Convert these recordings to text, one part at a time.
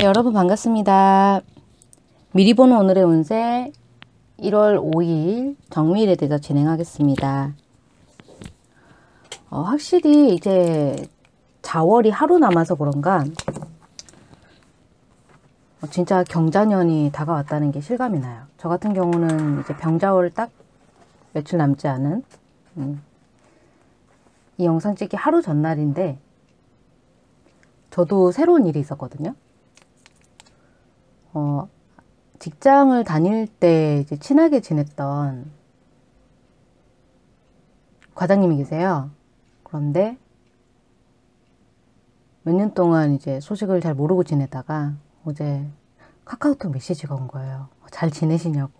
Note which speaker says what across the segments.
Speaker 1: 네, 여러분 반갑습니다. 미리 보는 오늘의 운세 1월 5일 정밀에 대해서 진행하겠습니다. 어, 확실히 이제 자월이 하루 남아서 그런가 어, 진짜 경자년이 다가왔다는 게 실감이 나요. 저 같은 경우는 이제 병자월 딱 며칠 남지 않은 음, 이 영상 찍기 하루 전날인데 저도 새로운 일이 있었거든요. 어, 직장을 다닐 때 이제 친하게 지냈던 과장님이 계세요. 그런데 몇 년 동안 이제 소식을 잘 모르고 지내다가 어제 카카오톡 메시지가 온 거예요. 잘 지내시냐고.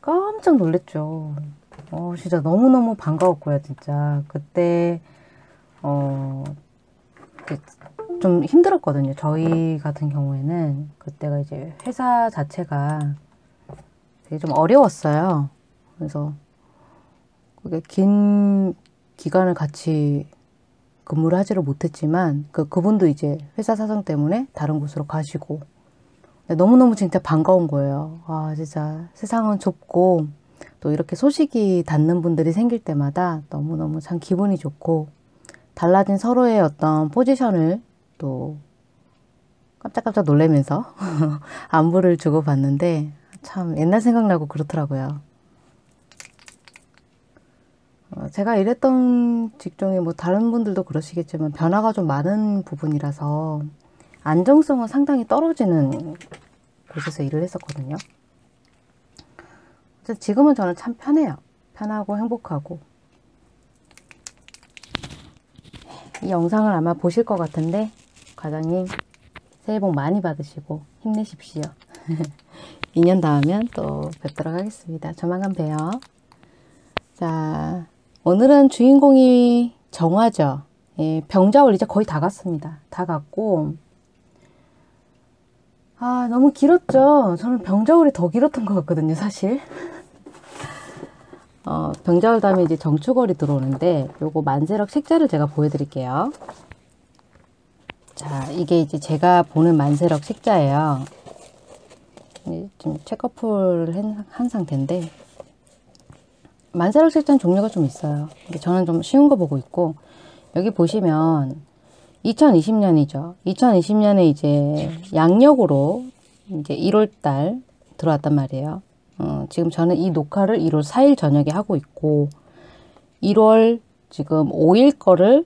Speaker 1: 깜짝 놀랐죠. 어, 진짜 너무너무 반가웠고요, 진짜. 그때, 어, 좀 힘들었거든요. 저희 같은 경우에는 그때가 이제 회사 자체가 되게 좀 어려웠어요. 그래서 그게 긴 기간을 같이 근무를 하지를 못했지만 그 그분도 이제 회사 사정 때문에 다른 곳으로 가시고 너무너무 진짜 반가운 거예요. 아 진짜 세상은 좁고 또 이렇게 소식이 닿는 분들이 생길 때마다 너무너무 참 기분이 좋고 달라진 서로의 어떤 포지션을 또 깜짝깜짝 놀래면서 안부를 주고받는데 참 옛날 생각나고 그렇더라고요. 어, 제가 일했던 직종이 뭐 다른 분들도 그러시겠지만 변화가 좀 많은 부분이라서 안정성은 상당히 떨어지는 곳에서 일을 했었거든요. 지금은 저는 참 편해요. 편하고 행복하고 이 영상을 아마 보실 것 같은데 과장님 새해 복 많이 받으시고 힘내십시오. 2년 다음엔 또 뵙도록 하겠습니다. 조만간 봬요. 자, 오늘은 주인공이 정화죠. 예, 병자월 이제 거의 다 갔습니다. 다 갔고 아 너무 길었죠. 저는 병자월이 더 길었던 것 같거든요. 사실. 어, 병자월 다음에 이제 정축월이 들어오는데 요거 만세력 색자를 제가 보여드릴게요. 자, 이게 이제 제가 보는 만세력 색자예요. 지금 체커풀을 한 상태인데 만세력 색자는 종류가 좀 있어요. 저는 좀 쉬운 거 보고 있고 여기 보시면 2020년이죠. 2020년에 이제 양력으로 이제 1월달 들어왔단 말이에요. 어, 지금 저는 이 녹화를 1월 4일 저녁에 하고 있고 1월 지금 5일 거를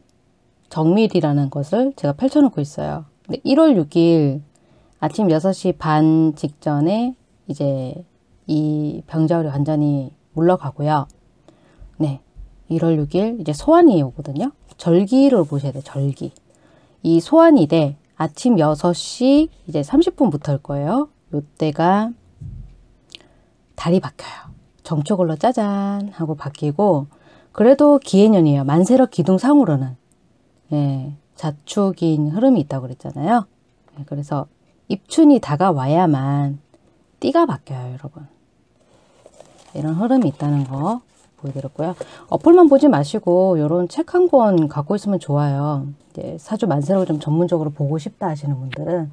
Speaker 1: 정밀이라는 것을 제가 펼쳐놓고 있어요. 근데 1월 6일 아침 6시 반 직전에 이제 이 병자울이 완전히 물러가고요. 네. 1월 6일 이제 소환이 오거든요. 절기를 보셔야 돼요. 절기. 이 소환일에 아침 6시 이제 30분부터일 거예요. 요때가 달이 바뀌어요. 정초걸로 짜잔 하고 바뀌고 그래도 기해년이에요. 만세력 기둥상으로는 예, 자축인 흐름이 있다고 그랬잖아요. 예, 그래서 입춘이 다가와야만 띠가 바뀌어요, 여러분. 이런 흐름이 있다는 거 보여드렸고요. 어플만 보지 마시고 이런 책 한 권 갖고 있으면 좋아요. 이제 사주 만세력을 좀 전문적으로 보고 싶다 하시는 분들은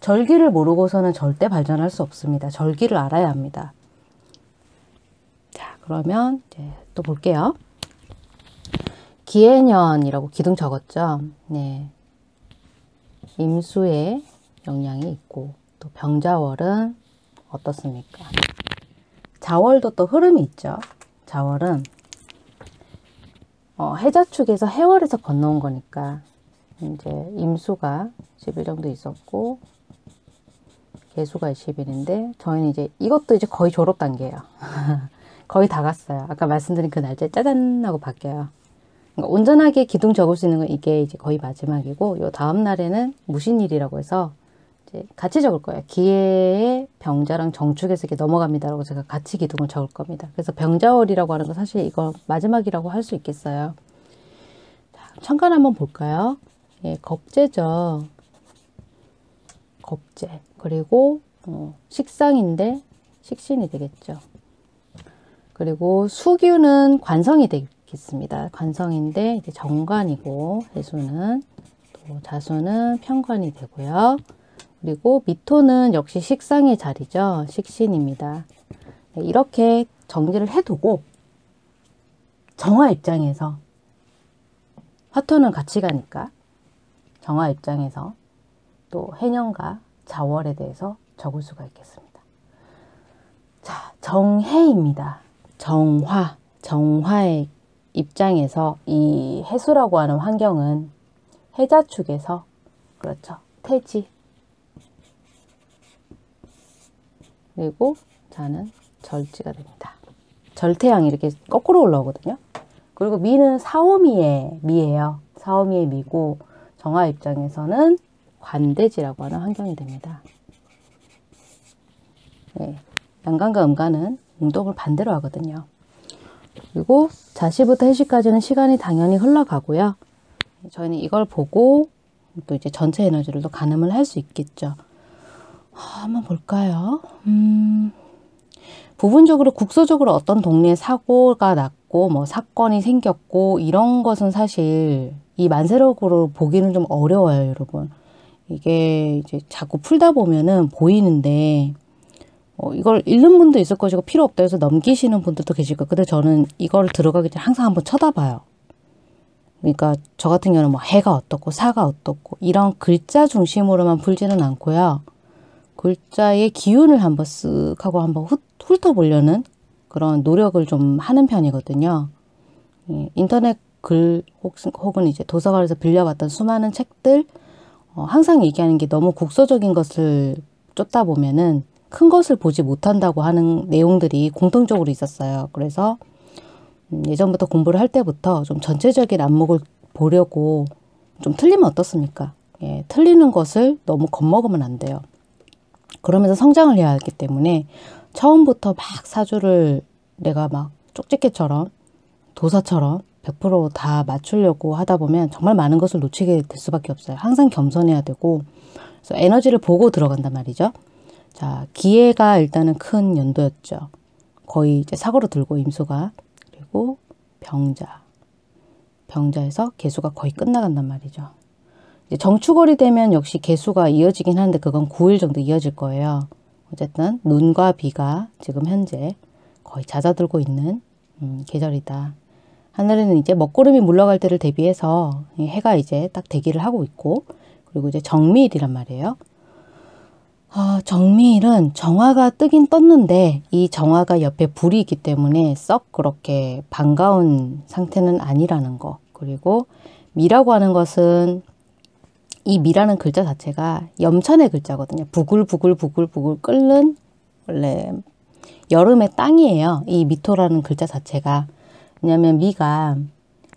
Speaker 1: 절기를 모르고서는 절대 발전할 수 없습니다. 절기를 알아야 합니다. 자, 그러면 이제 또 볼게요. 기해년이라고 기둥 적었죠. 네. 임수의 영향이 있고 또 병자월은 어떻습니까? 자월도 또 흐름이 있죠. 자월은 어, 해자축에서 해월에서 건너온 거니까 이제 임수가 10일 정도 있었고 개수가 20일인데 저희는 이제 이것도 이제 거의 졸업 단계예요. 거의 다 갔어요. 아까 말씀드린 그 날짜에 짜잔 하고 바뀌어요. 그러니까 온전하게 기둥 적을 수 있는 건 이게 이제 거의 마지막이고 요 다음 날에는 무신일이라고 해서 이제 같이 적을 거예요. 기해의 병자랑 정축에서 이렇게 넘어갑니다라고 제가 같이 기둥을 적을 겁니다. 그래서 병자월이라고 하는 건 사실 이거 마지막이라고 할 수 있겠어요. 자, 천간 한번 볼까요? 예, 겁재죠. 겁재. 그리고 어, 식상인데 식신이 되겠죠. 그리고 수규는 관성이 되겠죠. 있습니다. 관성인데 이제 정관이고 해수는 또 자수는 편관이 되고요. 그리고 미토는 역시 식상의 자리죠. 식신입니다. 네, 이렇게 정리를 해두고 정화 입장에서 화토는 같이 가니까 정화 입장에서 또 해년과 자월에 대해서 적을 수가 있겠습니다. 자, 정해입니다. 정화, 정화의 입장에서 이 해수라고 하는 환경은 해자 축에서 그렇죠. 태지 그리고 자는 절지가 됩니다. 절태양이 이렇게 거꾸로 올라오거든요. 그리고 미는 사오미의 미예요. 사오미의 미고 정화 입장에서는 관대지라고 하는 환경이 됩니다. 네, 양간과 음간은 운동을 반대로 하거든요. 그리고 자시부터 해시까지는 시간이 당연히 흘러가고요. 저희는 이걸 보고 또 이제 전체 에너지를 또 가늠을 할 수 있겠죠. 아, 한번 볼까요? 음, 부분적으로 국소적으로 어떤 동네에 사고가 났고 뭐 사건이 생겼고 이런 것은 사실 이 만세력으로 보기는 좀 어려워요, 여러분. 이게 이제 자꾸 풀다 보면은 보이는데 어, 이걸 읽는 분도 있을 것이고 필요 없다 해서 넘기시는 분들도 계실 거예요. 근데 저는 이걸 들어가기 전에 항상 한번 쳐다봐요. 그러니까 저 같은 경우는 뭐 해가 어떻고 사가 어떻고 이런 글자 중심으로만 풀지는 않고요. 글자의 기운을 한번 쓱 하고 한번 훑, 훑어보려는 그런 노력을 좀 하는 편이거든요. 예, 인터넷 글 혹은 이제 도서관에서 빌려봤던 수많은 책들 어, 항상 얘기하는 게 너무 국소적인 것을 쫓다 보면은 큰 것을 보지 못한다고 하는 내용들이 공통적으로 있었어요. 그래서 음, 예전부터 공부를 할 때부터 좀 전체적인 안목을 보려고 좀 틀리면 어떻습니까? 예, 틀리는 것을 너무 겁먹으면 안 돼요. 그러면서 성장을 해야 하기 때문에 처음부터 막 사주를 내가 막 쪽집게처럼 도사처럼 100%다 맞추려고 하다 보면 정말 많은 것을 놓치게 될 수밖에 없어요. 항상 겸손해야 되고 그래서 에너지를 보고 들어간단 말이죠. 자, 기회가 일단은 큰 연도였죠. 거의 이제 사고로 들고 임수가 그리고 병자 병자에서 개수가 거의 끝나간단 말이죠. 이제 정축월이 되면 역시 개수가 이어지긴 하는데 그건 9일 정도 이어질 거예요. 어쨌든 눈과 비가 지금 현재 거의 잦아들고 있는 음, 계절이다. 하늘에는 이제 먹구름이 물러갈 때를 대비해서 해가 이제 딱 대기를 하고 있고 그리고 이제 정미일이란 말이에요. 어, 정미일은 정화가 뜨긴 떴는데 이 정화가 옆에 불이 있기 때문에 썩 그렇게 반가운 상태는 아니라는 거. 그리고 미라고 하는 것은 이 미라는 글자 자체가 염천의 글자거든요. 부글부글 부글부글 끓는 원래 여름의 땅이에요. 이 미토라는 글자 자체가. 왜냐하면 미가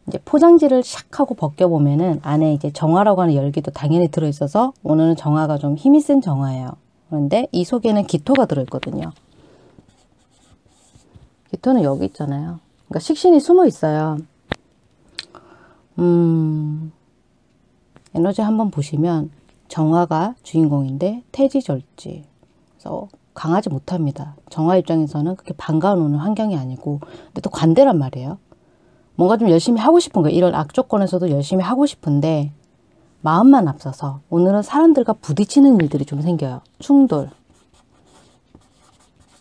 Speaker 1: 이제 포장지를 샥 하고 벗겨보면은 안에 이제 정화라고 하는 열기도 당연히 들어있어서 오늘은 정화가 좀 힘이 센 정화예요. 그런데 이 속에는 기토가 들어있거든요. 기토는 여기 있잖아요. 그러니까 식신이 숨어 있어요. 음, 에너지 한번 보시면 정화가 주인공인데 태지절지. 그래서 강하지 못합니다. 정화 입장에서는 그렇게 반가운 환경이 아니고 근데 또 관대란 말이에요. 뭔가 좀 열심히 하고 싶은 거예요. 이런 악조건에서도 열심히 하고 싶은데 마음만 앞서서 오늘은 사람들과 부딪히는 일들이 좀 생겨요. 충돌.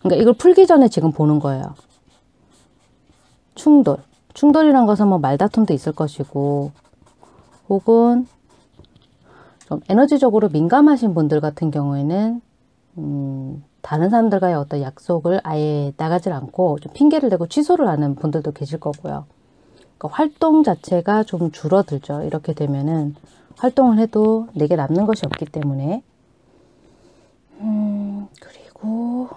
Speaker 1: 그러니까 이걸 풀기 전에 지금 보는 거예요. 충돌. 충돌이란 것은 뭐 말다툼도 있을 것이고 혹은 좀 에너지적으로 민감하신 분들 같은 경우에는 음, 다른 사람들과의 어떤 약속을 아예 나가질 않고 좀 핑계를 대고 취소를 하는 분들도 계실 거고요. 그러니까 활동 자체가 좀 줄어들죠. 이렇게 되면은 활동을 해도 내게 남는 것이 없기 때문에 음, 그리고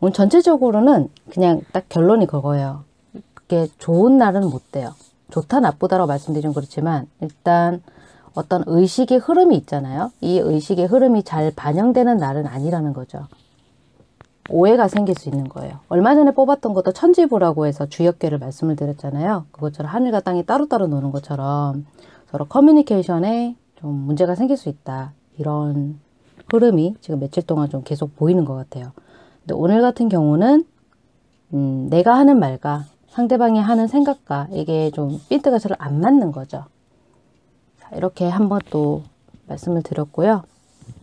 Speaker 1: 오늘 전체적으로는 그냥 딱 결론이 그거예요. 그게 좋은 날은 못 돼요. 좋다 나쁘다라고 말씀드리면 좀 그렇지만 일단 어떤 의식의 흐름이 있잖아요. 이 의식의 흐름이 잘 반영되는 날은 아니라는 거죠. 오해가 생길 수 있는 거예요. 얼마 전에 뽑았던 것도 천지부라고 해서 주역계를 말씀을 드렸잖아요. 그것처럼 하늘과 땅이 따로따로 노는 것처럼 서로 커뮤니케이션에 좀 문제가 생길 수 있다. 이런 흐름이 지금 며칠 동안 좀 계속 보이는 것 같아요. 근데 오늘 같은 경우는 음, 내가 하는 말과 상대방이 하는 생각과 이게 좀 핀트가 잘 안 맞는 거죠. 자, 이렇게 한번 또 말씀을 드렸고요.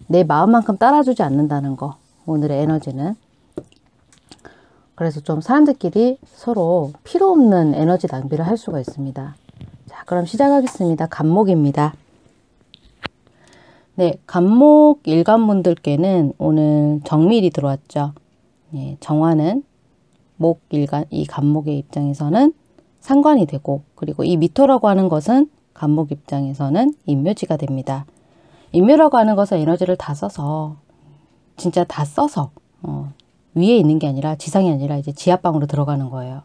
Speaker 1: 내 마음만큼 따라주지 않는다는 거. 오늘의 에너지는. 그래서 좀 사람들끼리 서로 필요 없는 에너지 낭비를 할 수가 있습니다. 자, 그럼 시작하겠습니다. 간목입니다. 네, 간목 일간분들께는 오늘 정밀이 들어왔죠. 네, 정화는 목 일간, 이 간목의 입장에서는 상관이 되고, 그리고 이 미토라고 하는 것은 간목 입장에서는 인묘지가 됩니다. 인묘라고 하는 것은 에너지를 다 써서, 진짜 다 써서, 어, 위에 있는 게 아니라 지상이 아니라 이제 지하방으로 들어가는 거예요.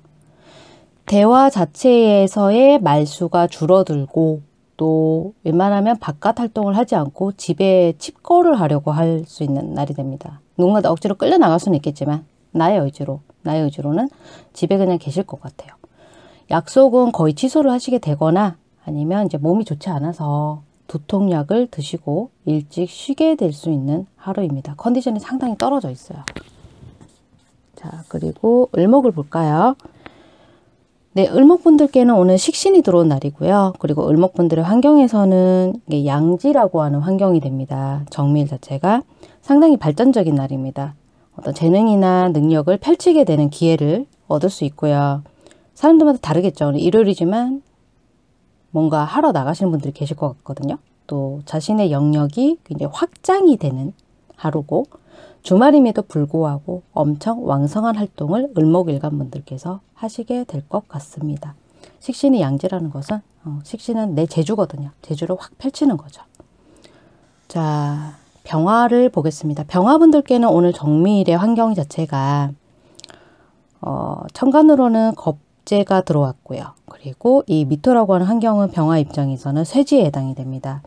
Speaker 1: 대화 자체에서의 말수가 줄어들고 또 웬만하면 바깥 활동을 하지 않고 집에 칩거를 하려고 할 수 있는 날이 됩니다. 누군가 억지로 끌려 나갈 수는 있겠지만 나의 의지로 나의 의지로는 집에 그냥 계실 것 같아요. 약속은 거의 취소를 하시게 되거나 아니면 이제 몸이 좋지 않아서 두통약을 드시고 일찍 쉬게 될 수 있는 하루입니다. 컨디션이 상당히 떨어져 있어요. 자, 그리고 을목을 볼까요? 네, 을목분들께는 오늘 식신이 들어온 날이고요. 그리고 을목분들의 환경에서는 양지라고 하는 환경이 됩니다. 정밀 자체가 상당히 발전적인 날입니다. 어떤 재능이나 능력을 펼치게 되는 기회를 얻을 수 있고요. 사람들마다 다르겠죠. 오늘 일요일이지만 뭔가 하러 나가시는 분들이 계실 것 같거든요. 또 자신의 영역이 굉장히 확장이 되는 하루고 주말임에도 불구하고 엄청 왕성한 활동을 을목일간분들께서 하시게 될 것 같습니다. 식신이 양지라는 것은 어, 식신은 내 재주거든요. 재주를 확 펼치는 거죠. 자, 병화를 보겠습니다. 병화분들께는 오늘 정미일의 환경 자체가 어, 천간으로는 겁재가 들어왔고요. 그리고 이 미토라고 하는 환경은 병화 입장에서는 쇠지에 해당이 됩니다.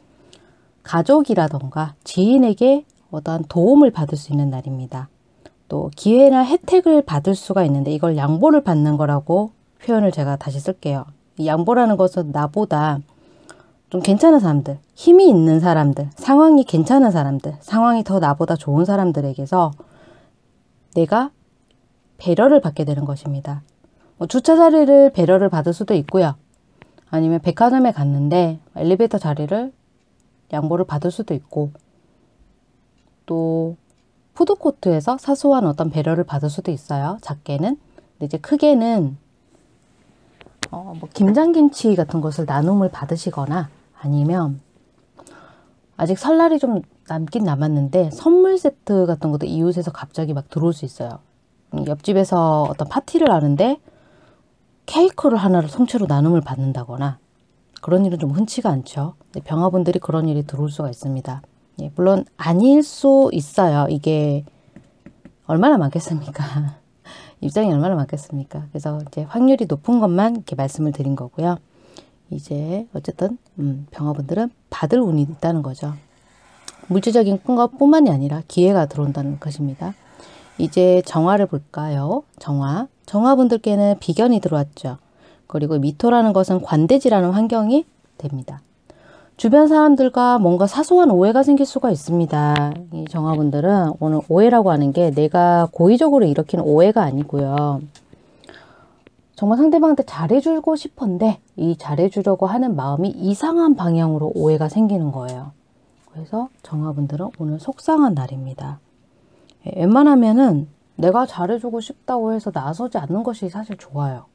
Speaker 1: 가족이라던가 지인에게 어떠한 도움을 받을 수 있는 날입니다. 또 기회나 혜택을 받을 수가 있는데 이걸 양보를 받는 거라고 표현을 제가 다시 쓸게요. 이 양보라는 것은 나보다 좀 괜찮은 사람들, 힘이 있는 사람들, 상황이 괜찮은 사람들, 상황이 더 나보다 좋은 사람들에게서 내가 배려를 받게 되는 것입니다. 뭐 주차 자리를 배려를 받을 수도 있고요. 아니면 백화점에 갔는데 엘리베이터 자리를 양보를 받을 수도 있고 또 푸드코트에서 사소한 어떤 배려를 받을 수도 있어요. 작게는. 근데 이제 크게는 어, 뭐 김장김치 같은 것을 나눔을 받으시거나 아니면 아직 설날이 좀 남긴 남았는데 선물 세트 같은 것도 이웃에서 갑자기 막 들어올 수 있어요. 음, 옆집에서 어떤 파티를 하는데 케이크를 하나를 통째로 나눔을 받는다거나 그런 일은 좀 흔치가 않죠. 병화분들이 그런 일이 들어올 수가 있습니다. 예, 물론 아닐 수 있어요. 이게 얼마나 많겠습니까? 입장이 얼마나 많겠습니까? 그래서 이제 확률이 높은 것만 이렇게 말씀을 드린 거고요. 이제 어쨌든 음, 병화분들은 받을 운이 있다는 거죠. 물질적인 것뿐만이 아니라 기회가 들어온다는 것입니다. 이제 정화를 볼까요? 정화. 정화분들께는 비견이 들어왔죠. 그리고 미토라는 것은 관대지라는 환경이 됩니다. 주변 사람들과 뭔가 사소한 오해가 생길 수가 있습니다. 이 정화분들은 오늘 오해라고 하는 게 내가 고의적으로 일으키는 오해가 아니고요. 정말 상대방한테 잘해주고 싶은데 이 잘해주려고 하는 마음이 이상한 방향으로 오해가 생기는 거예요. 그래서 정화분들은 오늘 속상한 날입니다. 예, 웬만하면은 내가 잘해주고 싶다고 해서 나서지 않는 것이 사실 좋아요.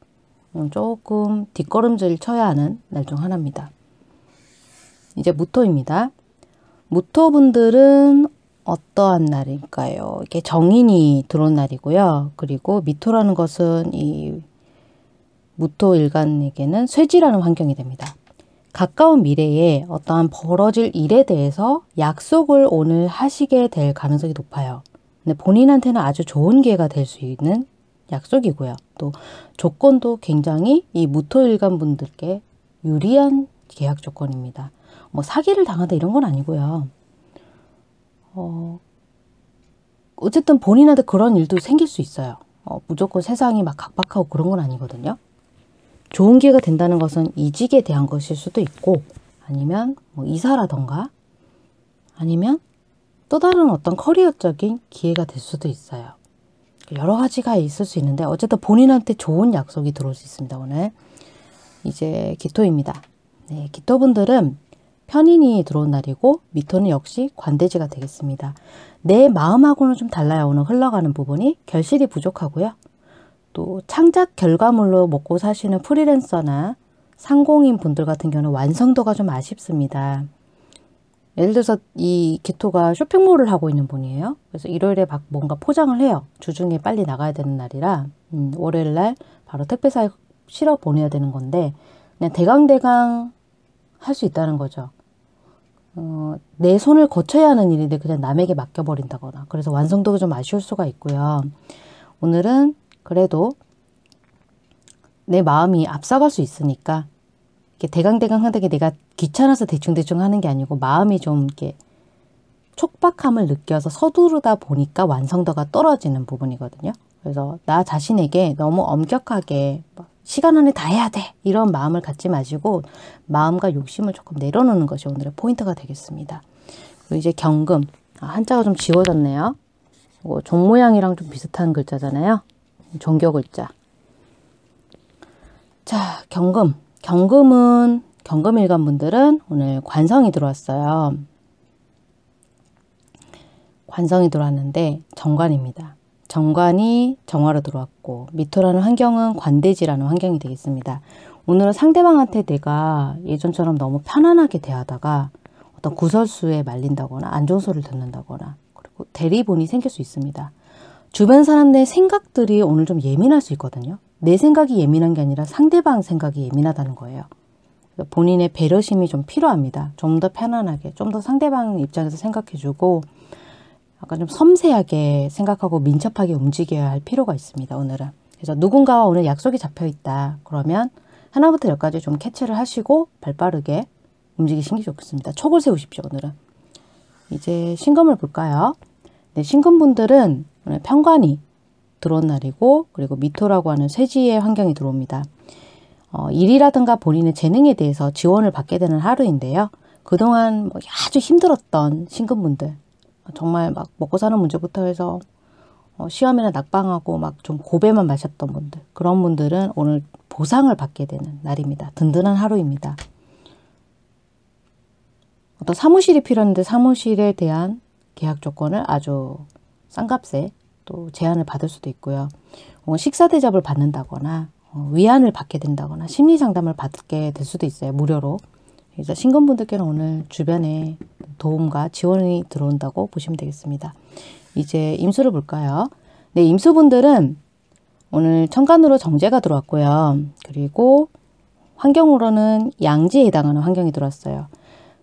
Speaker 1: 조금 뒷걸음질 쳐야 하는 날 중 하나입니다. 이제 무토입니다. 무토분들은 어떠한 날일까요? 이게 정인이 들어온 날이고요. 그리고 미토라는 것은 이 무토 일간에게는 쇠지라는 환경이 됩니다. 가까운 미래에 어떠한 벌어질 일에 대해서 약속을 오늘 하시게 될 가능성이 높아요. 근데 본인한테는 아주 좋은 기회가 될 수 있는 약속이고요. 또 조건도 굉장히 이 무토일간 분들께 유리한 계약 조건입니다. 뭐 사기를 당한다 이런 건 아니고요. 어, 어쨌든 본인한테 그런 일도 생길 수 있어요. 어, 무조건 세상이 막 각박하고 그런 건 아니거든요. 좋은 기회가 된다는 것은 이직에 대한 것일 수도 있고 아니면 뭐 이사라던가 아니면 또 다른 어떤 커리어적인 기회가 될 수도 있어요. 여러 가지가 있을 수 있는데 어쨌든 본인한테 좋은 약속이 들어올 수 있습니다. 오늘 이제 기토입니다. 네, 기토분들은 편인이 들어온 날이고 미토는 역시 관대지가 되겠습니다. 내 마음하고는 좀 달라요. 오늘 흘러가는 부분이 결실이 부족하고요. 또 창작 결과물로 먹고 사시는 프리랜서나 상공인 분들 같은 경우는 완성도가 좀 아쉽습니다. 예를 들어서 이 기토가 쇼핑몰을 하고 있는 분이에요. 그래서 일요일에 막 뭔가 포장을 해요. 주중에 빨리 나가야 되는 날이라 음, 월요일 날 바로 택배사에 실어 보내야 되는 건데 그냥 대강대강 할 수 있다는 거죠. 어, 내 손을 거쳐야 하는 일인데 그냥 남에게 맡겨버린다거나 그래서 완성도가 좀 아쉬울 수가 있고요. 오늘은 그래도 내 마음이 앞서갈 수 있으니까 이렇게 대강대강 하다게 내가 귀찮아서 대충대충 하는 게 아니고 마음이 좀 이렇게 촉박함을 느껴서 서두르다 보니까 완성도가 떨어지는 부분이거든요. 그래서 나 자신에게 너무 엄격하게 시간 안에 다 해야 돼 이런 마음을 갖지 마시고 마음과 욕심을 조금 내려놓는 것이 오늘의 포인트가 되겠습니다. 그리고 이제 경금 아, 한자가 좀 지워졌네요. 종 모양이랑 좀 비슷한 글자잖아요. 종교 글자. 자 경금 경금은 경금 일간 분들은 오늘 관성이 들어왔어요. 관성이 들어왔는데 정관입니다. 정관이 정화로 들어왔고 미토라는 환경은 관대지라는 환경이 되겠습니다. 오늘은 상대방한테 내가 예전처럼 너무 편안하게 대하다가 어떤 구설수에 말린다거나 안 좋은 소리를 듣는다거나 그리고 대리본이 생길 수 있습니다. 주변 사람들의 생각들이 오늘 좀 예민할 수 있거든요. 내 생각이 예민한 게 아니라 상대방 생각이 예민하다는 거예요. 본인의 배려심이 좀 필요합니다. 좀 더 편안하게, 좀 더 상대방 입장에서 생각해주고 약간 좀 섬세하게 생각하고 민첩하게 움직여야 할 필요가 있습니다. 오늘은. 그래서 누군가와 오늘 약속이 잡혀 있다. 그러면 하나부터 열까지 좀 캐치를 하시고 발빠르게 움직이시는 게 좋겠습니다. 촉을 세우십시오. 오늘은. 이제 신금을 볼까요? 네, 신금분들은 오늘 편관이 들어온 날이고 그리고 미토라고 하는 쇠지의 환경이 들어옵니다. 어, 일이라든가 본인의 재능에 대해서 지원을 받게 되는 하루인데요. 그동안 뭐 아주 힘들었던 신금분들 정말 막 먹고 사는 문제부터 해서 어, 시험이나 낙방하고 막 좀 고배만 마셨던 분들 그런 분들은 오늘 보상을 받게 되는 날입니다. 든든한 하루입니다. 어떤 사무실이 필요한데 사무실에 대한 계약 조건을 아주 싼 값에 또 제안을 받을 수도 있고요. 어, 식사 대접을 받는다거나 어, 위안을 받게 된다거나 심리 상담을 받게 될 수도 있어요. 무료로. 그래서 신건분들께는 오늘 주변에 도움과 지원이 들어온다고 보시면 되겠습니다. 이제 임수를 볼까요? 네, 임수분들은 오늘 천간으로 정제가 들어왔고요. 그리고 환경으로는 양지에 해당하는 환경이 들어왔어요.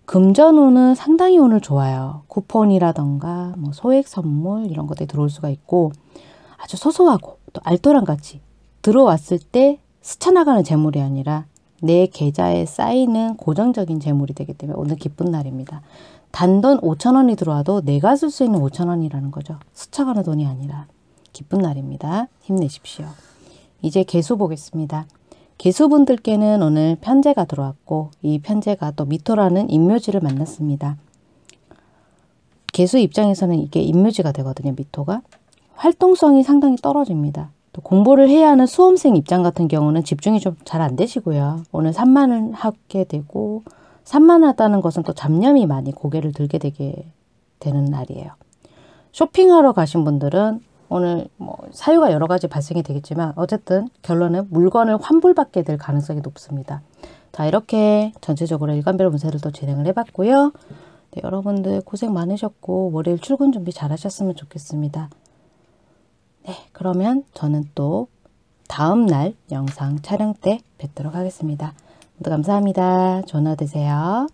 Speaker 1: 금전운은 상당히 오늘 좋아요. 쿠폰이라던가 뭐 소액 선물 이런 것들이 들어올 수가 있고 아주 소소하고 또 알토란 같이 들어왔을 때 스쳐나가는 재물이 아니라 내 계좌에 쌓이는 고정적인 재물이 되기 때문에 오늘 기쁜 날입니다. 단돈 5천 원이 들어와도 내가 쓸 수 있는 5천 원이라는 거죠. 스쳐가는 돈이 아니라 기쁜 날입니다. 힘내십시오. 이제 개수 보겠습니다. 개수분들께는 오늘 편제가 들어왔고 이 편제가 또 미토라는 인묘지를 만났습니다. 개수 입장에서는 이게 인묘지가 되거든요. 미토가. 활동성이 상당히 떨어집니다. 또 공부를 해야 하는 수험생 입장 같은 경우는 집중이 좀 잘 안 되시고요. 오늘 산만을 하게 되고 산만하다는 것은 또 잡념이 많이 고개를 들게 되게 되는 날이에요. 쇼핑하러 가신 분들은 오늘 뭐 사유가 여러 가지 발생이 되겠지만 어쨌든 결론은 물건을 환불받게 될 가능성이 높습니다. 자 이렇게 전체적으로 일간별 운세를 또 진행을 해봤고요. 네, 여러분들 고생 많으셨고 월요일 출근 준비 잘 하셨으면 좋겠습니다. 네 그러면 저는 또 다음 날 영상 촬영 때 뵙도록 하겠습니다. 모두 감사합니다. 전화 되세요.